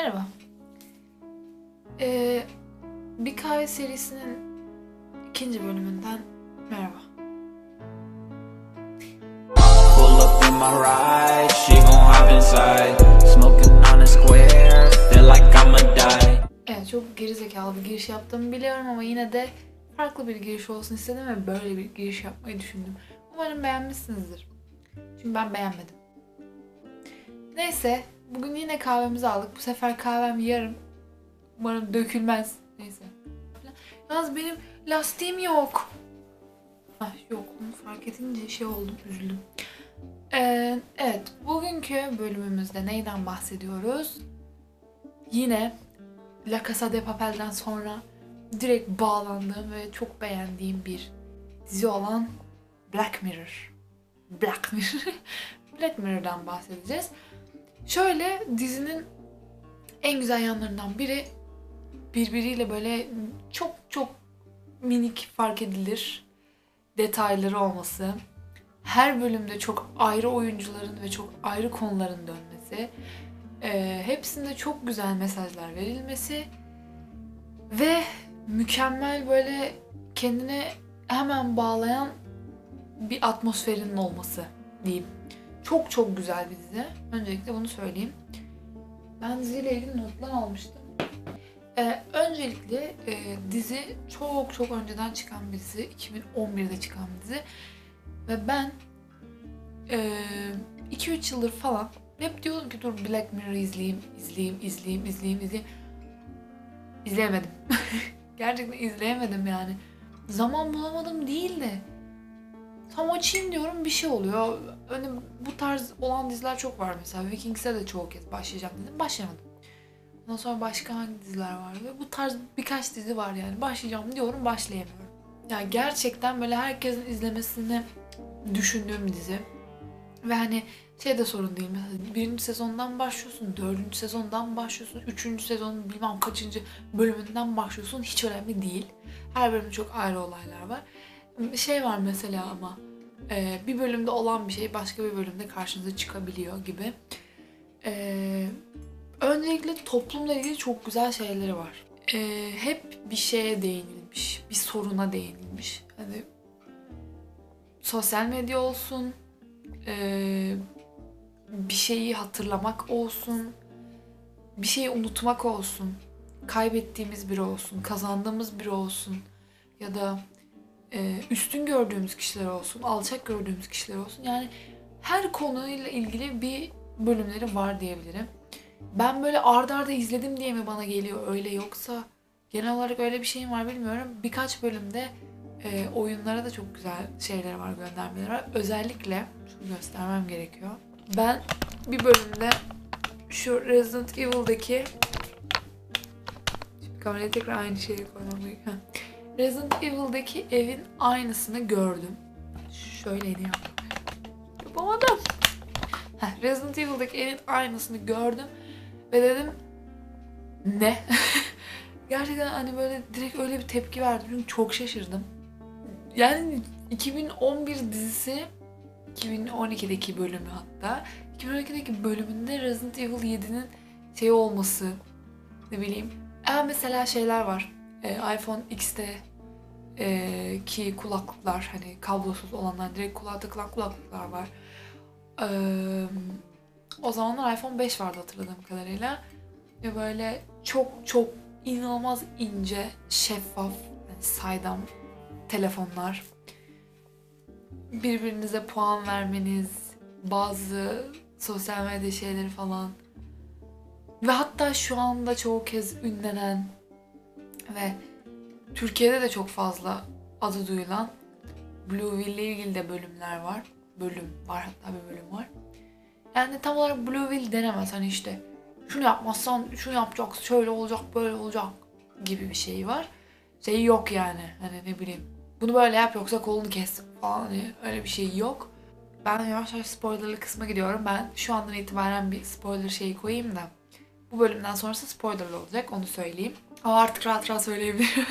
Merhaba. Ee, bir kahve serisinin ikinci bölümünden merhaba. Pull up in my ride, she gon' hop inside. Smoking on a square, feel like I'ma die. Evet çok gerizekalı bir giriş yaptığımı biliyorum ama yine de farklı bir giriş olsun istedim ve böyle bir giriş yapmayı düşündüm. Umarım beğenmişsinizdir. Çünkü ben beğenmedim. Neyse bugün yine kahvemizi aldık. Bu sefer kahvem yarım. Umarım dökülmez. Neyse. Yalnız benim lastiğim yok. Ah yok onu fark edince şey oldum üzüldüm. Ee, evet bugünkü bölümümüzde neyden bahsediyoruz? Yine La Casa de Papel'den sonra direkt bağlandığım ve çok beğendiğim bir dizi olan Black Mirror. Black Mirror. Black Mirror'dan bahsedeceğiz. Şöyle dizinin en güzel yanlarından biri birbiriyle böyle çok çok minik fark edilir detayları olması. Her bölümde çok ayrı oyuncuların ve çok ayrı konuların dönmesi. Ee, hepsinde çok güzel mesajlar verilmesi ve mükemmel böyle kendine hemen bağlayan bir atmosferinin olması diyeyim. Çok çok güzel bir dizi. Öncelikle bunu söyleyeyim. Ben diziyle ilgili notlar almıştım. Ee, öncelikle e, dizi çok çok önceden çıkan bir dizi. 2011'de çıkan bir dizi. Ve ben 2-3 yıldır falan hep diyordum ki dur Black Mirror izleyeyim, izleyeyim, izleyeyim, izleyeyim, izleyeyim. İzleyemedim. Gerçekten izleyemedim yani. Zaman bulamadım değil de. Tam açayım diyorum bir şey oluyor. Hani bu tarz olan diziler çok var mesela. Vikings'e de çoğu kez başlayacağım dedim. Başlayamadım. Ondan sonra başka hangi diziler var? Ve bu tarz birkaç dizi var yani. Başlayacağım diyorum başlayamıyorum. Yani gerçekten böyle herkesin izlemesini düşündüğüm dizi. Ve hani şey de sorun değil. Mesela birinci sezondan başlıyorsun, dördüncü sezondan başlıyorsun, üçüncü sezonun bilmem kaçıncı bölümünden başlıyorsun. Hiç önemli değil. Her bölümde çok ayrı olaylar var. Şey var mesela ama bir bölümde olan bir şey başka bir bölümde karşınıza çıkabiliyor gibi. E, öncelikle toplumla ilgili çok güzel şeyleri var. E, hep bir şeye değinilmiş, bir soruna değinilmiş. Hani sosyal medya olsun, e, bir şeyi hatırlamak olsun, bir şeyi unutmak olsun, kaybettiğimiz biri olsun, kazandığımız biri olsun ya da e, üstün gördüğümüz kişiler olsun, alçak gördüğümüz kişiler olsun. Yani her konuyla ilgili bir bölümleri var diyebilirim. Ben böyle ardarda arda izledim diye mi bana geliyor öyle yoksa genel olarak öyle bir şeyim var bilmiyorum. Birkaç bölümde e, oyunlara da çok güzel şeyler var, göndermeler var. Özellikle şunu göstermem gerekiyor. Ben bir bölümde şu Resident Evil'daki Şimdi kameraya tekrar aynı şeyi koymam. Resident Evil'daki evin aynısını gördüm. Şöyleydi ya. Yapamadım. Heh, Resident Evil'daki evin aynısını gördüm ve dedim ne? Gerçekten hani böyle direkt öyle bir tepki verdim çünkü çok şaşırdım. Yani 2011 dizisi 2012'deki bölümü hatta 2012'deki bölümünde Resident Evil 7'nin şey olması ne bileyim. Ee, mesela şeyler var. Ee, iPhone X'te e, ki kulaklıklar hani kablosuz olanlar direkt kulağa takılan kulaklıklar var. Ee, o zamanlar iPhone 5 vardı hatırladığım kadarıyla. Ve böyle çok çok inanılmaz ince, şeffaf, yani saydam telefonlar. Birbirinize puan vermeniz, bazı sosyal medya şeyleri falan. Ve hatta şu anda çoğu kez ünlenen ve Türkiye'de de çok fazla adı duyulan Blueville ile ilgili de bölümler var. Bölüm var hatta bir bölüm var. Yani tam olarak Blueville denemez. Hani işte şunu yapmazsan şunu yapacaksın, şöyle olacak, böyle olacak gibi bir şey var. Şey yok yani. Hani ne bileyim. Bunu böyle yap yoksa kolunu kes falan. Hani öyle bir şey yok. Ben yavaş yavaş spoilerlı kısma gidiyorum. Ben şu andan itibaren bir spoiler şeyi koyayım da. Bu bölümden sonrası spoilerlı olacak onu söyleyeyim. Ama artık rahat rahat söyleyebilirim.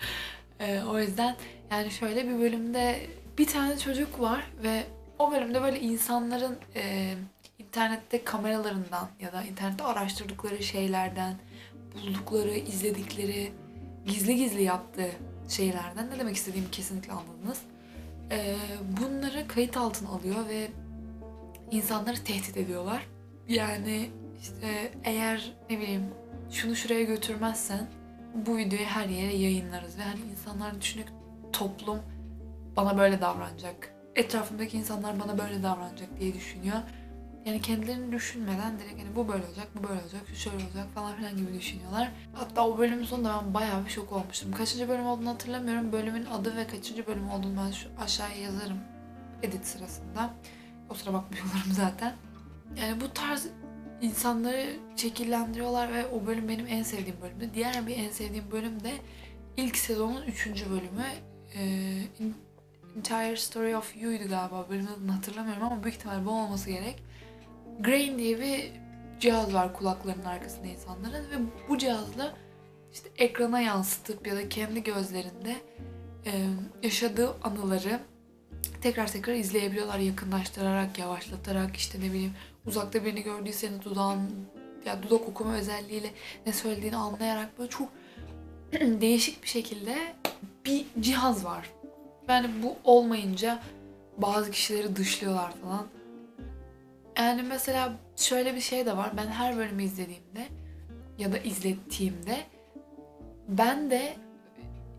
ee, o yüzden yani şöyle bir bölümde bir tane çocuk var ve o bölümde böyle insanların e, internette kameralarından ya da internette araştırdıkları şeylerden, buldukları, izledikleri, gizli gizli yaptığı şeylerden ne demek istediğimi kesinlikle anladınız. Ee, bunları kayıt altına alıyor ve insanları tehdit ediyorlar. Yani işte eğer ne bileyim şunu şuraya götürmezsen bu videoyu her yere yayınlarız ve hani insanlar düşünüyor toplum bana böyle davranacak. Etrafımdaki insanlar bana böyle davranacak diye düşünüyor. Yani kendilerini düşünmeden direkt hani bu böyle olacak, bu böyle olacak, şu şöyle olacak falan filan gibi düşünüyorlar. Hatta o bölümün sonunda ben bayağı bir şok olmuştum. Kaçıncı bölüm olduğunu hatırlamıyorum. Bölümün adı ve kaçıncı bölüm olduğunu ben şu aşağıya yazarım edit sırasında. O sıra bakmış olurum zaten. Yani bu tarz insanları şekillendiriyorlar ve o bölüm benim en sevdiğim bölümdü. Diğer bir en sevdiğim bölüm de ilk sezonun üçüncü bölümü. Ee, Entire Story of You'ydu galiba. Bölümün adını hatırlamıyorum ama büyük ihtimal bu olması gerek. Grain diye bir cihaz var kulaklarının arkasında insanların ve bu cihazla işte ekrana yansıtıp ya da kendi gözlerinde e, yaşadığı anıları tekrar tekrar izleyebiliyorlar yakınlaştırarak, yavaşlatarak işte ne bileyim uzakta birini gördüyseniz dudağın ya dudak okuma özelliğiyle ne söylediğini anlayarak böyle çok değişik bir şekilde bir cihaz var. Yani bu olmayınca bazı kişileri dışlıyorlar falan. Yani mesela şöyle bir şey de var. Ben her bölümü izlediğimde ya da izlettiğimde ben de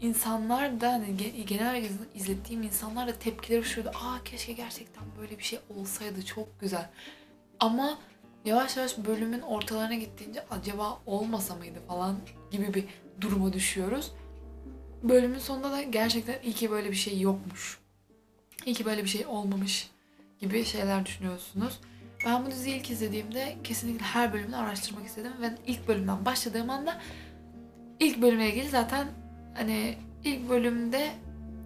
insanlar da hani genel izlettiğim insanlar da tepkileri şurada aa keşke gerçekten böyle bir şey olsaydı çok güzel. Ama yavaş yavaş bölümün ortalarına gittiğince acaba olmasa mıydı falan gibi bir duruma düşüyoruz. Bölümün sonunda da gerçekten iyi ki böyle bir şey yokmuş. İyi ki böyle bir şey olmamış gibi şeyler düşünüyorsunuz. Ben bu diziyi ilk izlediğimde kesinlikle her bölümünü araştırmak istedim ve ilk bölümden başladığım anda ilk bölümle ilgili zaten hani ilk bölümde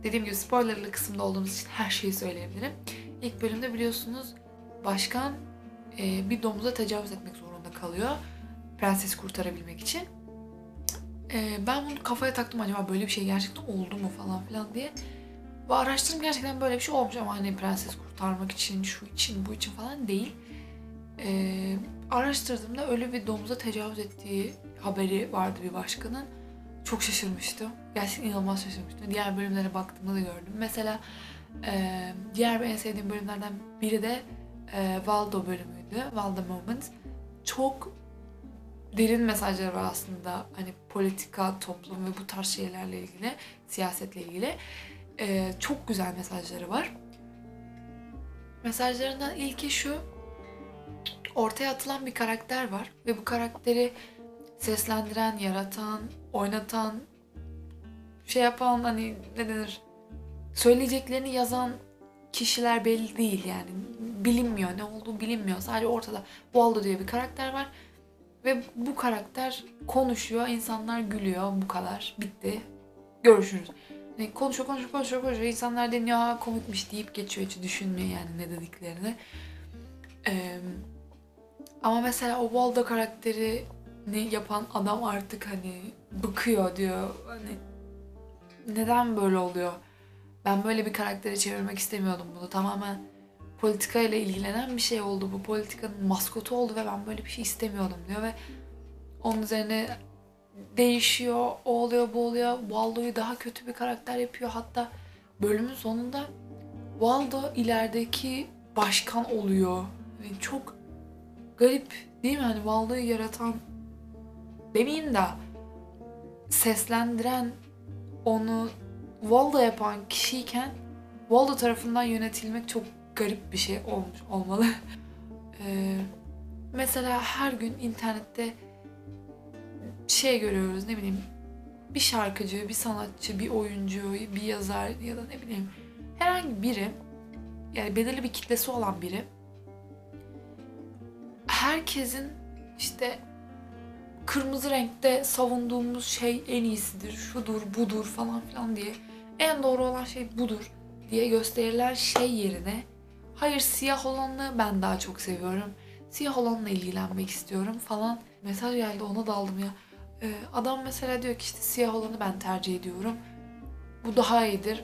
dediğim gibi spoilerlı kısımda olduğumuz için her şeyi söyleyebilirim. İlk bölümde biliyorsunuz başkan e, bir domuza tecavüz etmek zorunda kalıyor. Prenses kurtarabilmek için. E, ben bunu kafaya taktım acaba böyle bir şey gerçekten oldu mu falan filan diye. Ve araştırdım gerçekten böyle bir şey olmuş ama hani prenses kurtarmak için, şu için, bu için falan değil. E, araştırdığımda öyle bir domuza tecavüz ettiği haberi vardı bir başkanın. Çok şaşırmıştım. Gerçekten inanılmaz şaşırmıştım. Diğer bölümlere baktığımda da gördüm. Mesela e, diğer en sevdiğim bölümlerden biri de e, Waldo bölümüydü. Waldo Moment. Çok derin mesajları var aslında. Hani politika, toplum ve bu tarz şeylerle ilgili, siyasetle ilgili. E, çok güzel mesajları var. Mesajlarından ilki şu. Ortaya atılan bir karakter var ve bu karakteri seslendiren, yaratan, oynatan, şey yapan hani ne denir? Söyleyeceklerini yazan kişiler belli değil yani. Bilinmiyor. Ne olduğu bilinmiyor. Sadece ortada Waldo diye bir karakter var. Ve bu karakter konuşuyor. insanlar gülüyor. Bu kadar. Bitti. Görüşürüz. Yani konuşuyor, konuşuyor, konuşuyor, konuşuyor. İnsanlar dinliyor. Ha komikmiş deyip geçiyor. Hiç düşünmüyor yani ne dediklerini. Ee, ama mesela o Waldo karakterini yapan adam artık hani bıkıyor diyor. Hani neden böyle oluyor? Ben böyle bir karaktere çevirmek istemiyordum bunu. Tamamen politika ile ilgilenen bir şey oldu. Bu politikanın maskotu oldu ve ben böyle bir şey istemiyordum diyor ve onun üzerine değişiyor, o oluyor, bu oluyor. Waldo'yu daha kötü bir karakter yapıyor. Hatta bölümün sonunda Waldo ilerideki başkan oluyor. Yani çok garip değil mi? Hani Waldo'yu yaratan demeyeyim de seslendiren onu Waldo yapan kişiyken Waldo tarafından yönetilmek çok garip bir şey olmuş olmalı. ee, mesela her gün internette şey görüyoruz ne bileyim bir şarkıcı, bir sanatçı, bir oyuncu, bir yazar ya da ne bileyim herhangi biri yani belirli bir kitlesi olan biri herkesin işte kırmızı renkte savunduğumuz şey en iyisidir, şudur, budur falan filan diye en doğru olan şey budur diye gösterilen şey yerine hayır siyah olanı ben daha çok seviyorum. Siyah olanla ilgilenmek istiyorum falan. Mesaj geldi ona daldım ya. Ee, adam mesela diyor ki işte siyah olanı ben tercih ediyorum. Bu daha iyidir.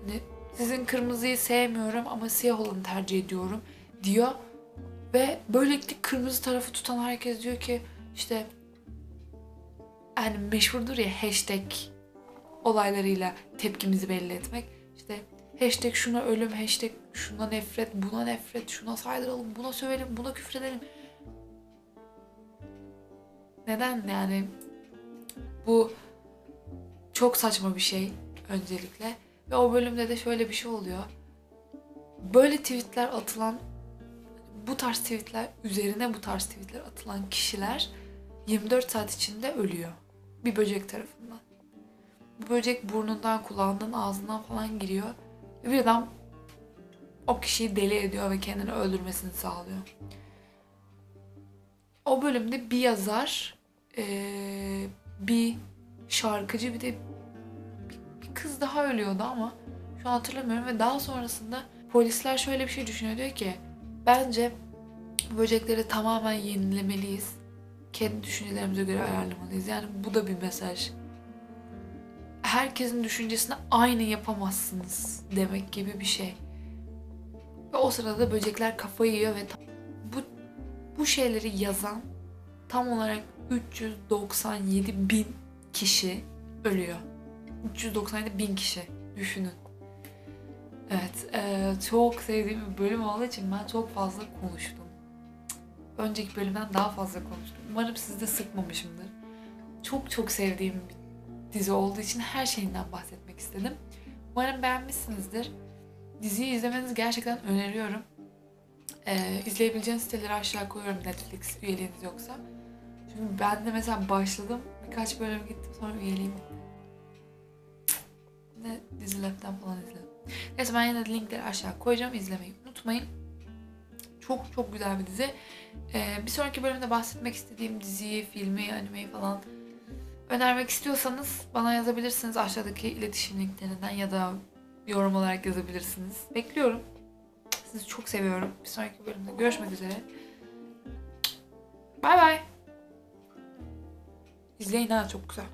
Hani sizin kırmızıyı sevmiyorum ama siyah olanı tercih ediyorum diyor. Ve böylelikle kırmızı tarafı tutan herkes diyor ki işte yani meşhurdur ya hashtag olaylarıyla tepkimizi belli etmek. İşte hashtag şuna ölüm, hashtag şuna nefret, buna nefret, şuna saydıralım, buna sövelim, buna küfredelim. Neden yani bu çok saçma bir şey öncelikle. Ve o bölümde de şöyle bir şey oluyor. Böyle tweetler atılan bu tarz tweetler üzerine bu tarz tweetler atılan kişiler 24 saat içinde ölüyor. Bir böcek tarafından. Bu böcek burnundan, kulağından, ağzından falan giriyor. Ve birden o kişiyi deli ediyor ve kendini öldürmesini sağlıyor. O bölümde bir yazar, eee, bir şarkıcı bir de bir, bir kız daha ölüyordu ama şu an hatırlamıyorum ve daha sonrasında polisler şöyle bir şey düşünüyor diyor ki bence böcekleri tamamen yenilemeliyiz. Kendi düşüncelerimize göre ayarlamalıyız. Yani bu da bir mesaj. Herkesin düşüncesini aynı yapamazsınız demek gibi bir şey. Ve o sırada böcekler kafayı yiyor ve bu bu şeyleri yazan tam olarak 397 bin kişi ölüyor. 397 bin kişi düşünün. Evet, eee, çok sevdiğim bir bölüm olduğu için ben çok fazla konuştum. Önceki bölümden daha fazla konuştum. Umarım sizi de sıkmamışımdır. Çok çok sevdiğim bir dizi olduğu için her şeyinden bahsetmek istedim. Umarım beğenmişsinizdir. Diziyi izlemenizi gerçekten öneriyorum. Ee, izleyebileceğiniz siteleri aşağı koyuyorum Netflix üyeliğiniz yoksa. Çünkü ben de mesela başladım. Birkaç bölüm gittim sonra üyeliğim. Ne dizilerden falan izledim. Neyse ben yine de linkleri aşağı koyacağım. izlemeyi unutmayın. Çok çok güzel bir dizi. Ee, bir sonraki bölümde bahsetmek istediğim diziyi, filmi, animeyi falan önermek istiyorsanız bana yazabilirsiniz aşağıdaki iletişim linklerinden ya da yorum olarak yazabilirsiniz. Bekliyorum. Sizi çok seviyorum. Bir sonraki bölümde görüşmek üzere. Bay bay. İzleyin ha çok güzel.